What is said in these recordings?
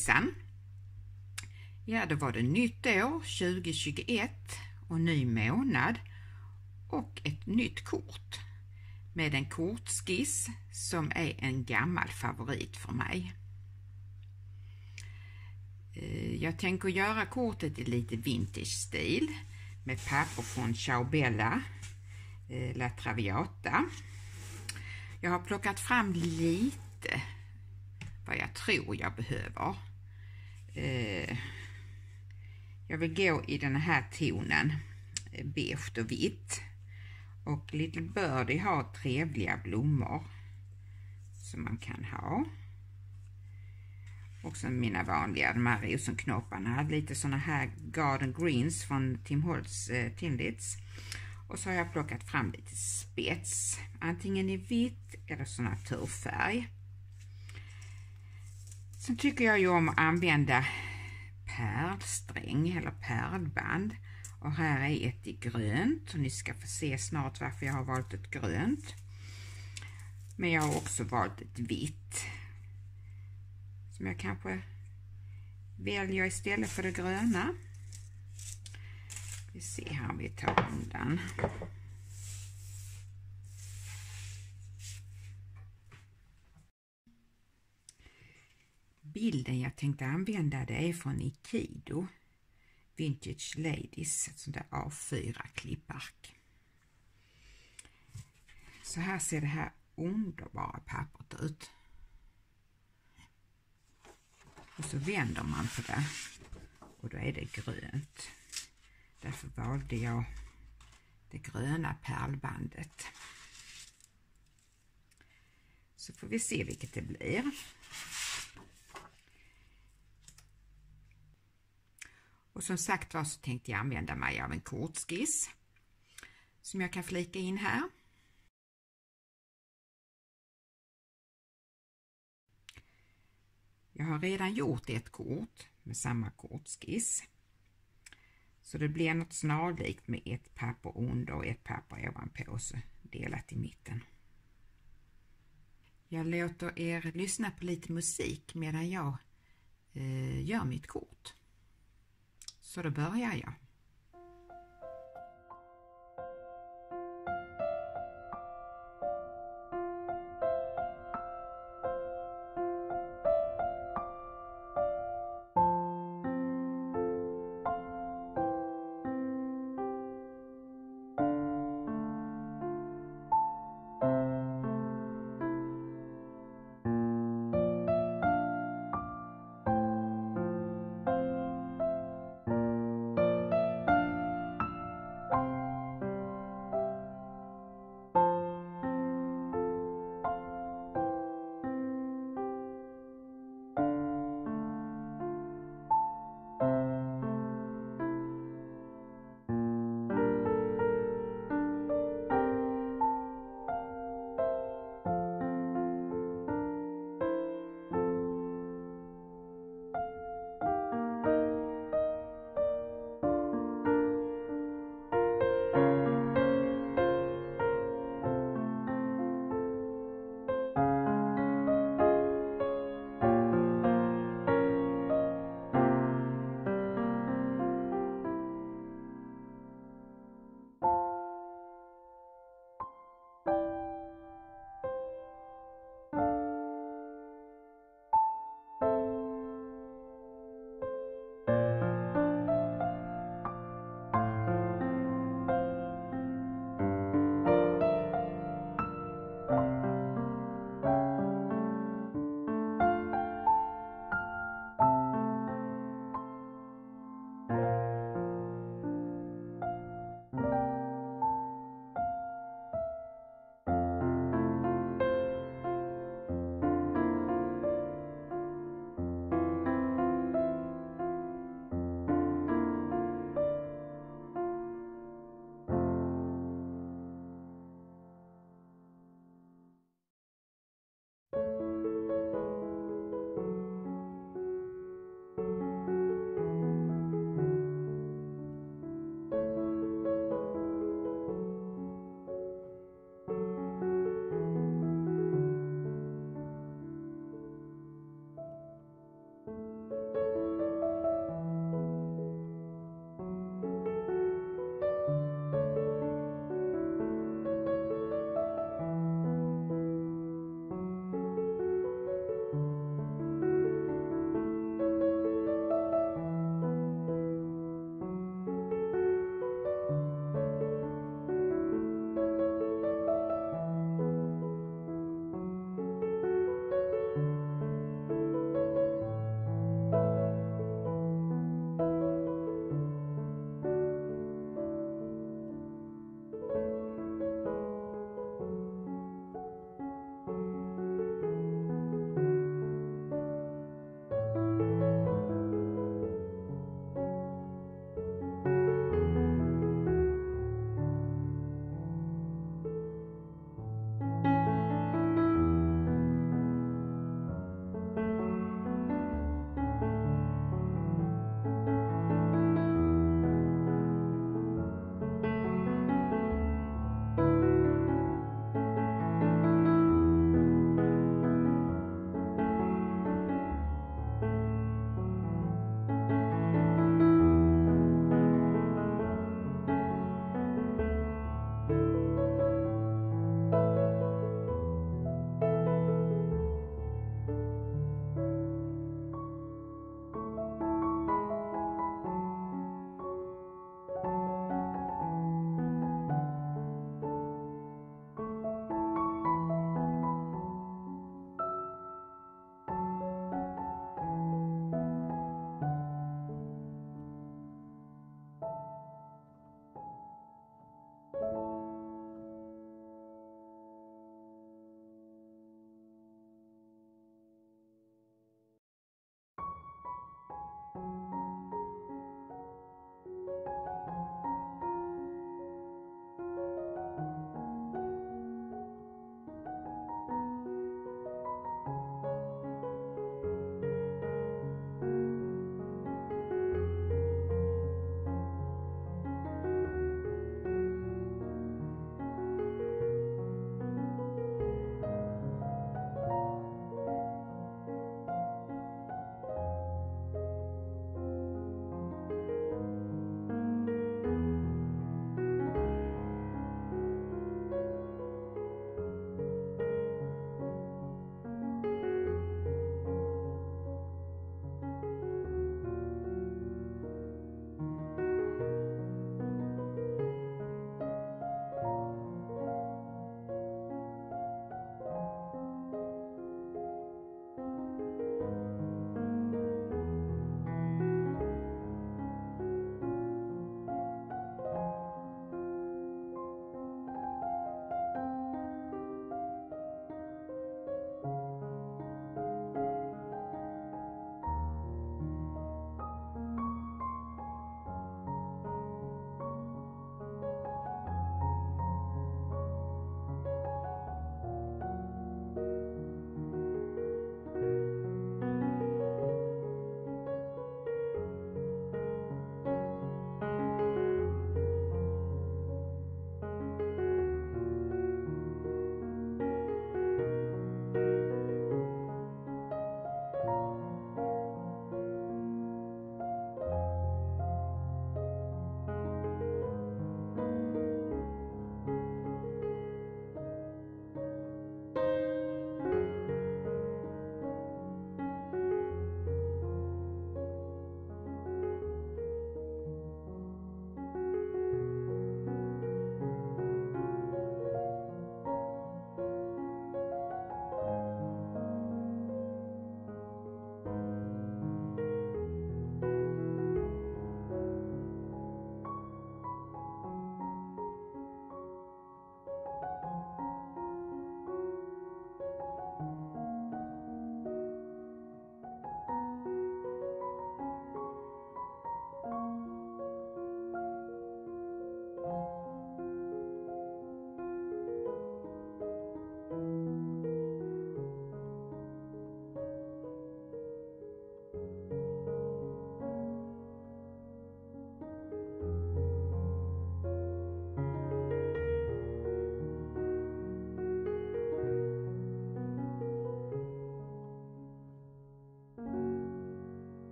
hejsan! Ja, då var det nytt år 2021 och ny månad och ett nytt kort med en kortskiss som är en gammal favorit för mig. Eh, jag tänker göra kortet i lite vintage-stil med papper från Chaubella eh, La Traviata. Jag har plockat fram lite vad jag tror jag behöver. Eh, jag vill gå i den här tonen, eh, beige och vitt. Och Little Birdie har trevliga blommor som man kan ha. Och sen mina vanliga, de här rosenknopparna, lite såna här Garden Greens från Tim Holtz eh, Tindits. Och så har jag plockat fram lite spets, antingen i vitt eller sån naturfärg. Sen tycker jag ju om att använda pärlsträng eller pärlband. Och här är ett i grönt och ni ska få se snart varför jag har valt ett grönt. Men jag har också valt ett vitt. Som jag kanske väljer istället för det gröna. Vi ser här om vi tar undan. Bilden jag tänkte använda det är från Ikido Vintage Ladies, ett sånt där A4-klippark. Så här ser det här underbara pappret ut. Och så vänder man på det och då är det grönt. Därför valde jag det gröna pärlbandet. Så får vi se vilket det blir. Och som sagt var så tänkte jag använda mig av en kortskiss som jag kan flika in här. Jag har redan gjort ett kort med samma kortskiss. Så det blir något snarlikt med ett papper under och ett papper ovanpå så delat i mitten. Jag låter er lyssna på lite musik medan jag eh, gör mitt kort. Så då börjar jag.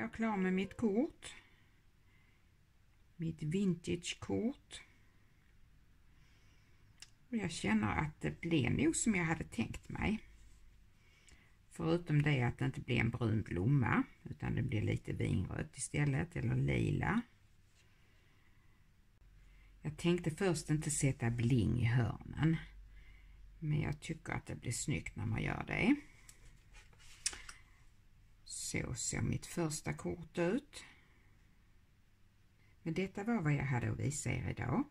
Jag klar med mitt kort. Mitt vintagekort. Och jag känner att det blev nog som jag hade tänkt mig. Förutom det att det inte blir en brun blomma utan det blir lite vinrött istället eller lila. Jag tänkte först inte sätta bling i hörnen. Men jag tycker att det blir snyggt när man gör det. Så ser mitt första kort ut. Men detta var vad jag hade att visa er idag.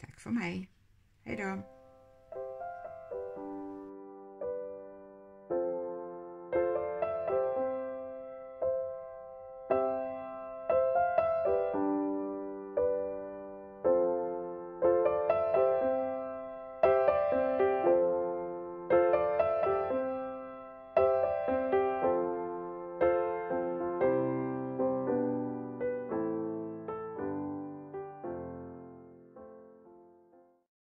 Tack för mig. Hejdå!